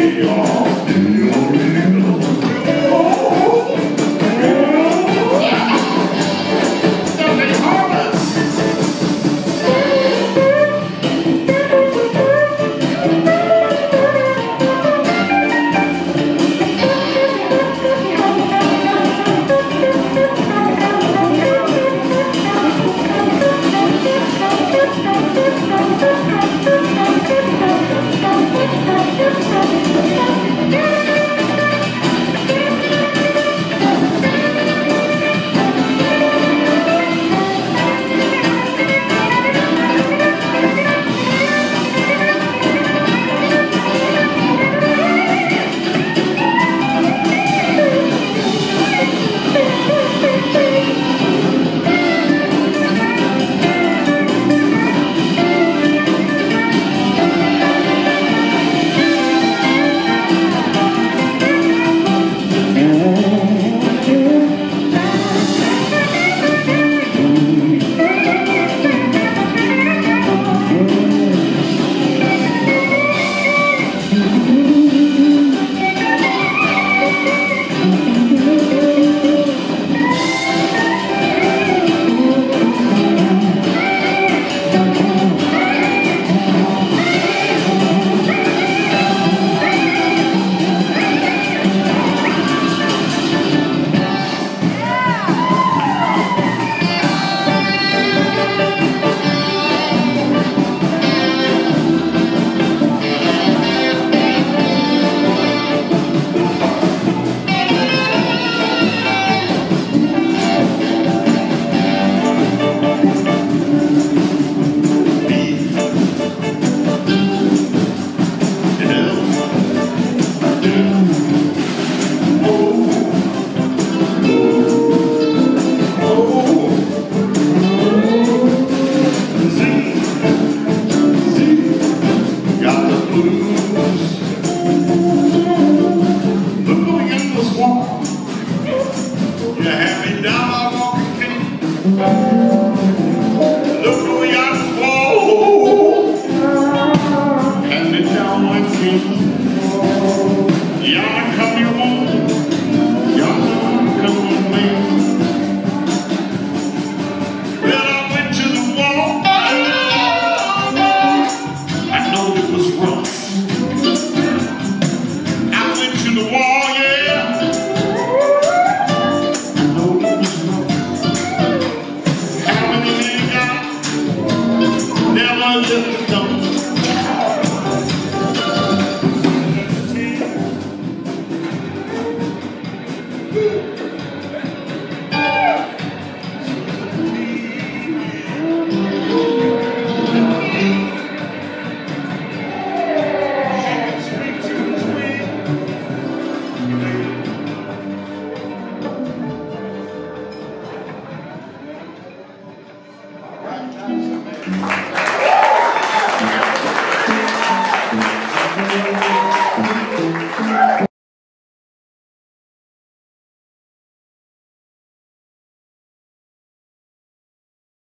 We are your middle. Oh.